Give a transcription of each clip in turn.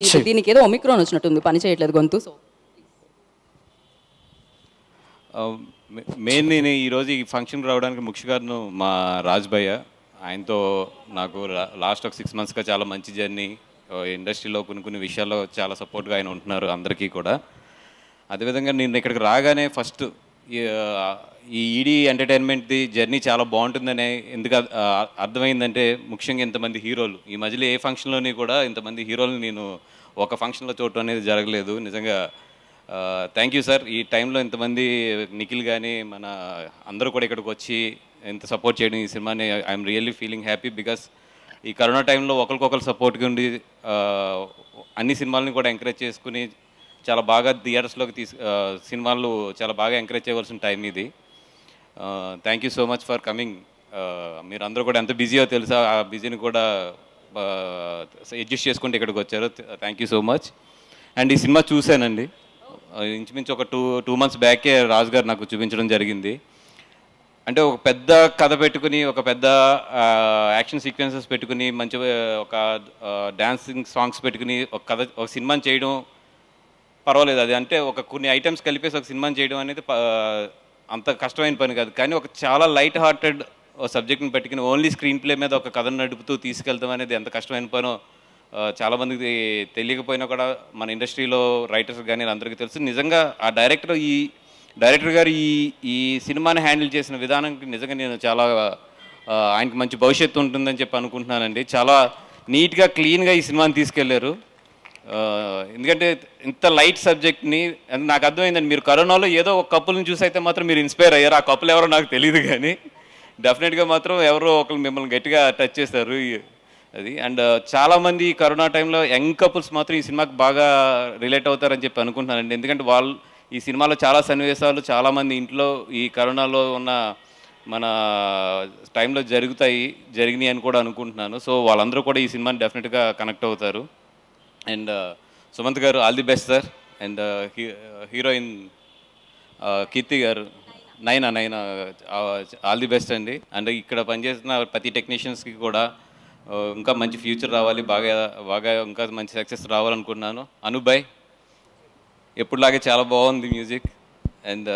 దీనికి ఏదో ఒమిక్రోన్ వచ్చినట్టుంది పని చేయట్లేదు గొంతు సో. మెయిన్ నేను ఈరోజు ఈ ఫంక్షన్ రావడానికి ముఖ్య కారణం మా రాజ్ భయ్య ఆయనతో నాకు లాస్ట్ ఒక సిక్స్ మంత్స్గా చాలా మంచి జర్నీ ఇండస్ట్రీలో కొన్ని కొన్ని విషయాల్లో చాలా సపోర్ట్గా ఆయన ఉంటున్నారు అందరికీ కూడా. అదేవిధంగా నేను ఇక్కడికి రాగానే ఫస్ట్ ఈ ఈడీ ఎంటర్టైన్మెంట్ది జర్నీ చాలా బాగుంటుందని ఎందుకు అర్థమైందంటే ముఖ్యంగా ఇంతమంది హీరోలు. ఈ మధ్యలో ఏ ఫంక్షన్లోని కూడా ఇంతమంది హీరోలు నేను ఒక ఫంక్షన్లో చూడటం అనేది జరగలేదు. నిజంగా థ్యాంక్ యూ సార్ ఈ టైంలో ఇంతమంది నిఖిల్ కానీ మన అందరూ కూడా ఇక్కడికి వచ్చి ఎంత సపోర్ట్ చేయడం ఈ సినిమాని I'm really feeling happy because ఈ కరోనా టైంలో ఒకరికొకరు సపోర్ట్గా ఉండి అన్ని సినిమాలని కూడా ఎంకరేజ్ చేసుకుని చాలా బాగా థియేటర్స్లోకి తీసు సినిమాలు చాలా బాగా ఎంకరేజ్ చేయవలసిన టైం ఇది. Thank you so much for coming మీరు అందరూ కూడా ఎంత బిజీయో తెలుసా ఆ బిజీని కూడా అడ్జస్ట్ చేసుకుంటే ఇక్కడికి వచ్చారు. Thank you so much and ఈ సినిమా చూశానండి. ఇంచుమించు ఒక టూ టూ మంత్స్ బ్యాకే రాజు గారు నాకు చూపించడం జరిగింది. అంటే ఒక పెద్ద కథ పెట్టుకుని ఒక పెద్ద యాక్షన్ సీక్వెన్సెస్ పెట్టుకుని మంచి ఒక డ్యాన్సింగ్ సాంగ్స్ పెట్టుకుని ఒక కథ ఒక సినిమాని చేయడం పర్వాలేదు అది అంటే ఒక కొన్ని ఐటమ్స్ కలిపేసి ఒక సినిమాని చేయడం అనేది అంత కష్టమైన పని కాదు. కానీ ఒక చాలా లైట్ హార్టెడ్ సబ్జెక్ట్ని పెట్టుకుని ఓన్లీ స్క్రీన్ ప్లే మీద ఒక కథను నడుపుతూ తీసుకెళ్తాం అనేది ఎంత కష్టమైన పనో చాలామందికి తెలియకపోయినా కూడా మన ఇండస్ట్రీలో రైటర్స్ కానీ అందరికీ తెలుసు. నిజంగా ఆ డైరెక్టర్ ఈ డైరెక్టర్ గారు ఈ ఈ సినిమాని హ్యాండిల్ చేసిన విధానానికి నిజంగా నేను చాలా ఆయనకి మంచి భవిష్యత్తు ఉంటుందని చెప్పి అనుకుంటున్నానండి. చాలా నీట్గా క్లీన్గా ఈ సినిమాని తీసుకెళ్ళారు. ఎందుకంటే ఇంత లైట్ సబ్జెక్ట్ని నాకు అర్థమైందండి మీరు కరోనాలో ఏదో ఒక కప్పుల్ని చూసి అయితే మాత్రం మీరు ఇన్స్పైర్ అయ్యారు. ఆ కప్పులు ఎవరో నాకు తెలియదు కానీ డెఫినెట్గా మాత్రం ఎవరో ఒకరు మిమ్మల్ని గట్టిగా టచ్ చేస్తారు. అది అండ్ చాలామంది ఈ కరోనా టైంలో యంగ్ కపుల్స్ మాత్రం ఈ సినిమాకి బాగా రిలేట్ అవుతారని చెప్పి అనుకుంటున్నానండి. ఎందుకంటే వాళ్ళు ఈ సినిమాలో చాలా సన్నివేశాలు చాలామంది ఇంట్లో ఈ కరోనాలో ఉన్న మన టైంలో జరుగుతాయి జరిగినాయి అని కూడా అనుకుంటున్నాను. సో వాళ్ళందరూ కూడా ఈ సినిమాని డెఫినెట్గా కనెక్ట్ అవుతారు. అండ్ uh, సుమంత్ గారు all the best sir. And uh, uh, heroine Keerthi గారు నైనా నైనా ఆల్ ది బెస్ట్ అండి. అండ్ ఇక్కడ పనిచేసిన ప్రతి టెక్నీషియన్స్కి కూడా ఇంకా మంచి ఫ్యూచర్ రావాలి బాగా బాగా ఇంకా మంచి సక్సెస్ రావాలనుకుంటున్నాను. అనుబాయ్ ఎప్పుడులాగే చాలా బాగుంది మ్యూజిక్. అండ్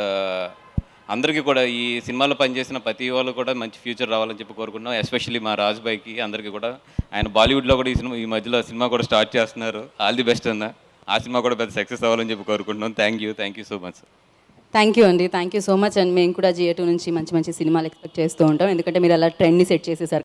అందరికీ కూడా ఈ సినిమాలో పనిచేసిన ప్రతి వాళ్ళు కూడా మంచి ఫ్యూచర్ రావాలని చెప్పి కోరుకుంటున్నాం. ఎస్పెషల్లీ మా రాజ్బాయికి అందరికీ కూడా. ఆయన బాలీవుడ్లో కూడా ఈ సినిమా ఈ మధ్యలో సినిమా కూడా స్టార్ట్ చేస్తున్నారు. ఆల్ ది బెస్ట్ అన్న. ఆ సినిమా కూడా పెద్ద సక్సెస్ అవ్వాలని చెప్పి కోరుకుంటున్నాం. Thank you thank you so much thank you అండి. Thank you so much and మేము కూడా జియో టూ నుంచి మంచి మంచి సినిమాలు ఎక్స్పెక్ట్ చేస్తూ ఉంటాం. ఎందుకంటే మీరు అలా ట్రెండ్ని సెట్ చేసేసారు.